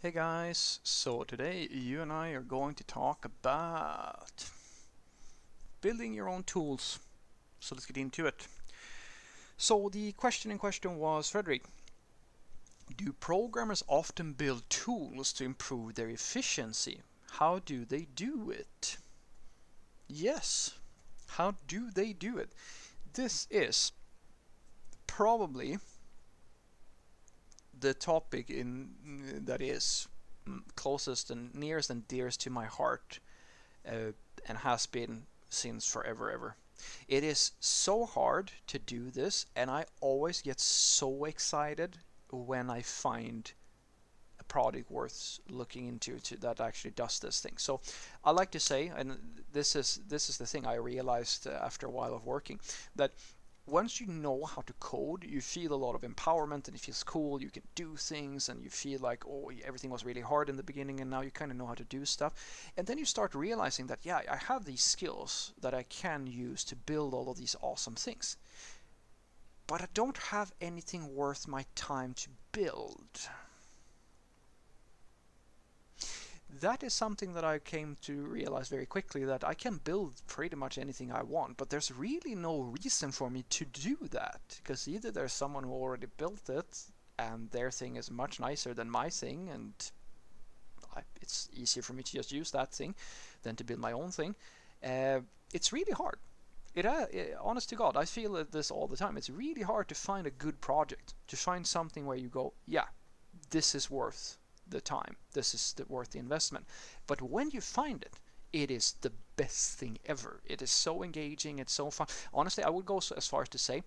Hey guys, so today you and I are going to talk about building your own tools. So let's get into it. So the question in question was, Fredrik, do programmers often build tools to improve their efficiency? How do they do it? Yes, how do they do it? This is probably the topic in that is closest and nearest and dearest to my heart uh, and has been since forever ever. It is so hard to do this and I always get so excited when I find a product worth looking into to, that actually does this thing. So I like to say and this is this is the thing I realized after a while of working that once you know how to code, you feel a lot of empowerment and it feels cool. You can do things and you feel like, oh, everything was really hard in the beginning and now you kind of know how to do stuff. And then you start realizing that, yeah, I have these skills that I can use to build all of these awesome things. But I don't have anything worth my time to build that is something that I came to realize very quickly that I can build pretty much anything I want, but there's really no reason for me to do that because either there's someone who already built it and their thing is much nicer than my thing and I, it's easier for me to just use that thing than to build my own thing. Uh, it's really hard. It, uh, it, honest to God, I feel this all the time. It's really hard to find a good project, to find something where you go, yeah, this is worth the time. This is the, worth the investment. But when you find it, it is the best thing ever. It is so engaging. It's so fun. Honestly, I would go so as far as to say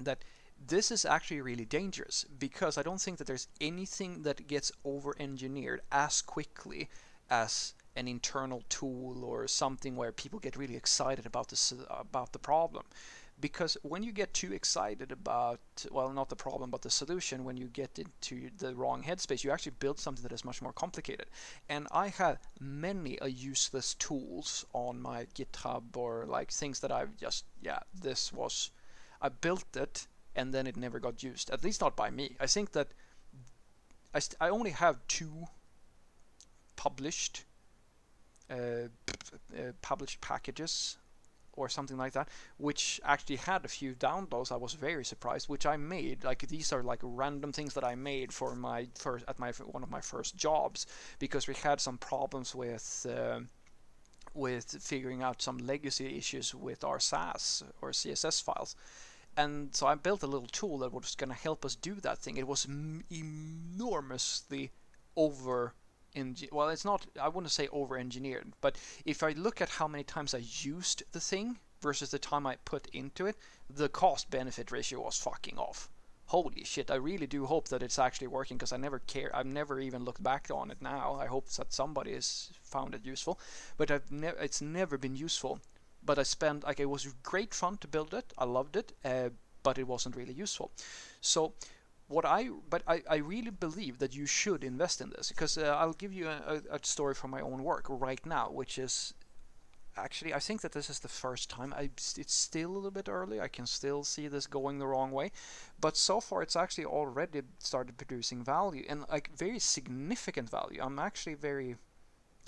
that this is actually really dangerous because I don't think that there's anything that gets over engineered as quickly as an internal tool or something where people get really excited about this uh, about the problem because when you get too excited about well not the problem but the solution when you get into the wrong headspace you actually build something that is much more complicated. And i have many a useless tools on my github or like things that i've just yeah this was i built it and then it never got used at least not by me. I think that i, I only have two published uh, uh, published packages or something like that, which actually had a few downloads. I was very surprised, which I made. Like these are like random things that I made for my first at my one of my first jobs because we had some problems with. Uh, with figuring out some legacy issues with our Sass or CSS files. And so I built a little tool that was going to help us do that thing. It was enormously over well it's not I wouldn't say over engineered but if I look at how many times I used the thing versus the time I put into it the cost benefit ratio was fucking off. Holy shit I really do hope that it's actually working because I never care I've never even looked back on it now. I hope that somebody has found it useful but I've it's never been useful. But I spent like it was great fun to build it I loved it uh, but it wasn't really useful. So what I but I, I really believe that you should invest in this because uh, I'll give you a, a, story from my own work right now, which is actually I think that this is the first time I it's still a little bit early. I can still see this going the wrong way, but so far it's actually already started producing value and like very significant value. I'm actually very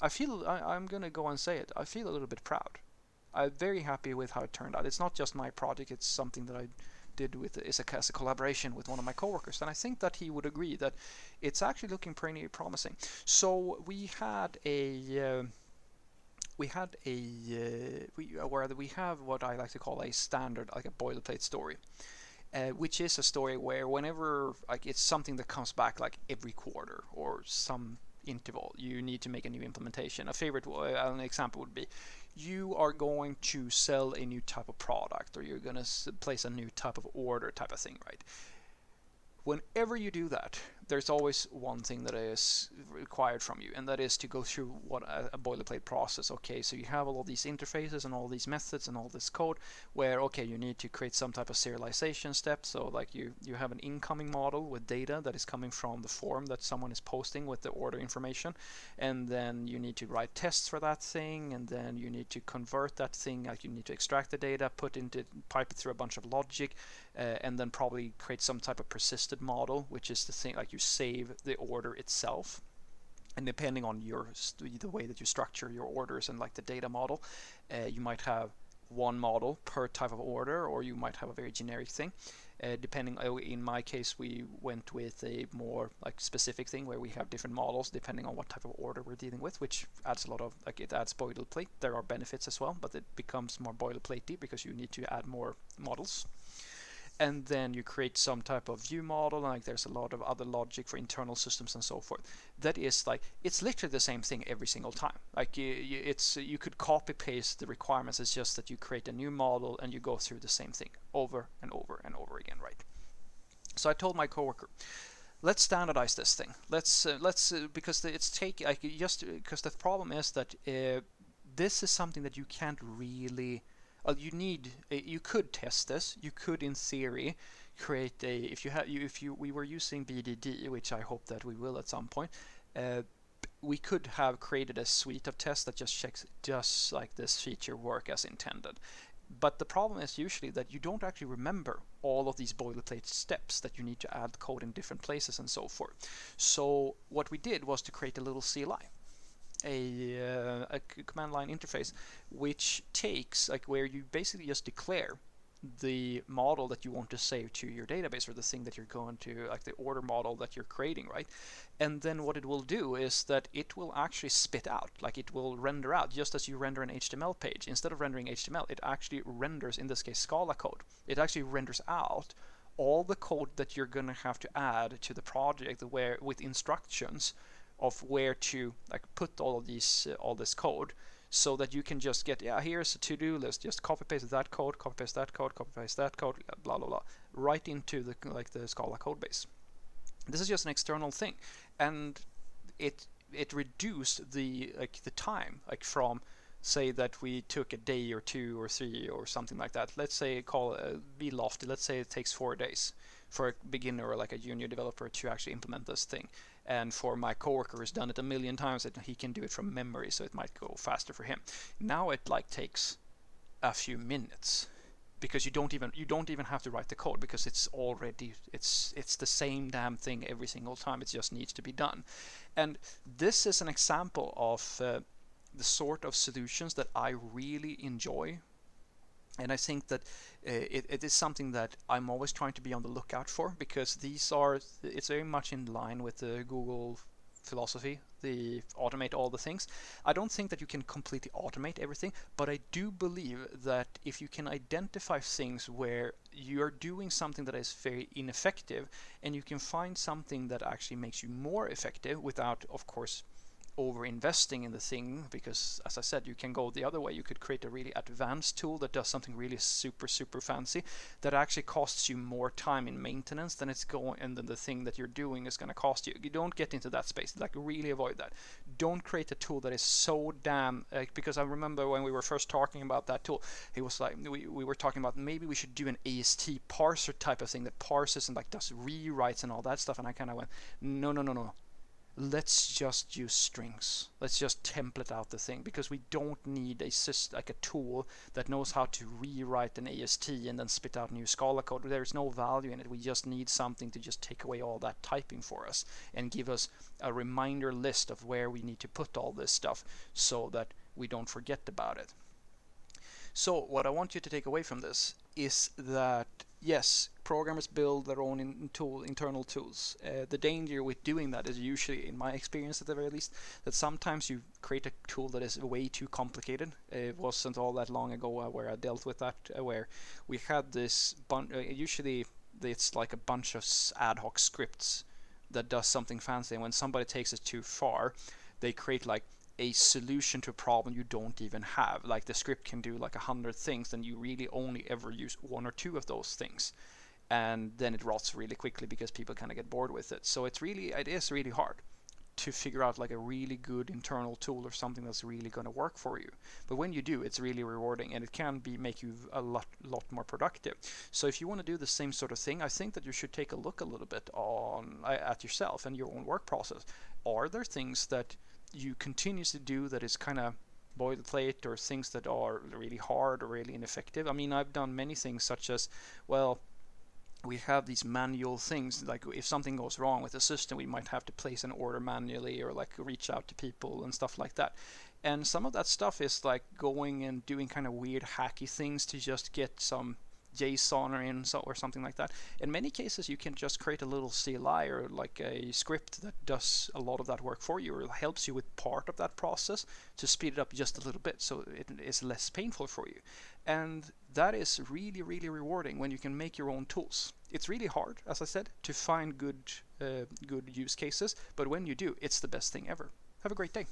I feel I, I'm gonna go and say it. I feel a little bit proud. I'm very happy with how it turned out. It's not just my project; it's something that I did with is a, as a collaboration with one of my coworkers, and I think that he would agree that it's actually looking pretty promising. So we had a uh, we had a uh, we uh, where we have what I like to call a standard, like a boilerplate story. Uh, which is a story where whenever like it's something that comes back like every quarter or some interval you need to make a new implementation a favorite uh, an example would be you are going to sell a new type of product or you're going to place a new type of order type of thing, right? Whenever you do that, there's always one thing that is required from you, and that is to go through what a, a, boilerplate process. Okay, so you have all of these interfaces and all these methods and all this code where okay, you need to create some type of serialization step. So like you you have an incoming model with data that is coming from the form that someone is posting with the order information, and then you need to write tests for that thing, and then you need to convert that thing. Like you need to extract the data, put into pipe it through a bunch of logic, uh, and then probably create some type of persisted model, which is the thing like you save the order itself and depending on your the way that you structure your orders and like the data model, uh, you might have one model per type of order, or you might have a very generic thing. Uh, depending, uh, in my case, we went with a more like specific thing where we have different models depending on what type of order we're dealing with, which adds a lot of like it adds boilerplate. There are benefits as well, but it becomes more boilerplatey because you need to add more models and then you create some type of view model like there's a lot of other logic for internal systems and so forth. That is like it's literally the same thing every single time. Like you, you, it's you could copy paste the requirements it's just that you create a new model and you go through the same thing over and over and over again right? So i told my coworker let's standardize this thing. Let's uh, let's uh, because it's take like just because the problem is that uh, this is something that you can't really well, you need you could test this. You could, in theory, create a if you have you if you we were using BDD, which I hope that we will at some point. Uh, we could have created a suite of tests that just checks does like this feature work as intended. But the problem is usually that you don't actually remember all of these boilerplate steps that you need to add code in different places and so forth. So what we did was to create a little CLI a, uh, a command line interface which takes like where you basically just declare the model that you want to save to your database or the thing that you're going to like the order model that you're creating right? And then what it will do is that it will actually spit out like it will render out just as you render an HTML page. Instead of rendering HTML it actually renders in this case Scala code. It actually renders out all the code that you're going to have to add to the project where with instructions of where to like put all of these uh, all this code so that you can just get yeah here's a to-do list. Just copy paste that code copy paste that code copy paste that code blah blah blah right into the like the Scala code base this is just an external thing. And it it reduced the like the time like from say that we took a day or two or three or something like that. Let's say call uh, be lofty. Let's say it takes four days for a beginner or like a junior developer to actually implement this thing. And for my coworker who's done it a million times that he can do it from memory so it might go faster for him. Now it like takes a few minutes because you don't even you don't even have to write the code because it's already it's it's the same damn thing every single time. It just needs to be done. And this is an example of uh, the sort of solutions that I really enjoy and I think that uh, it, it is something that I'm always trying to be on the lookout for because these are it's very much in line with the Google philosophy the automate all the things. I don't think that you can completely automate everything but I do believe that if you can identify things where you're doing something that is very ineffective and you can find something that actually makes you more effective without of course over investing in the thing because as I said you can go the other way. You could create a really advanced tool that does something really super super fancy that actually costs you more time in maintenance than it's going and then the thing that you're doing is going to cost you. You don't get into that space. Like really avoid that. Don't create a tool that is so damn uh, because I remember when we were first talking about that tool it was like we, we were talking about maybe we should do an AST parser type of thing that parses and like does rewrites and all that stuff and I kind of went no no no no let's just use strings. Let's just template out the thing because we don't need a system, like a tool that knows how to rewrite an AST and then spit out new Scala code. There's no value in it. We just need something to just take away all that typing for us and give us a reminder list of where we need to put all this stuff so that we don't forget about it. So what I want you to take away from this is that yes, programmers build their own in tool, internal tools. Uh, the danger with doing that is usually, in my experience at the very least, that sometimes you create a tool that is way too complicated. It wasn't all that long ago uh, where I dealt with that, uh, where we had this bunch. Uh, usually, it's like a bunch of ad hoc scripts that does something fancy, and when somebody takes it too far, they create like a solution to a problem you don't even have. Like the script can do like a hundred things, and you really only ever use one or two of those things, and then it rots really quickly because people kind of get bored with it. So it's really it is really hard to figure out like a really good internal tool or something that's really going to work for you. But when you do, it's really rewarding and it can be make you a lot lot more productive. So if you want to do the same sort of thing, I think that you should take a look a little bit on at yourself and your own work process. Are there things that you continuously do that is kind of boilerplate or things that are really hard or really ineffective. I mean, I've done many things such as, well, we have these manual things like if something goes wrong with the system we might have to place an order manually or like reach out to people and stuff like that and some of that stuff is like going and doing kind of weird hacky things to just get some JSON or in or something like that. In many cases, you can just create a little CLI or like a script that does a lot of that work for you or helps you with part of that process to speed it up just a little bit so it is less painful for you. And that is really, really rewarding when you can make your own tools. It's really hard, as I said, to find good, uh, good use cases, but when you do, it's the best thing ever. Have a great day.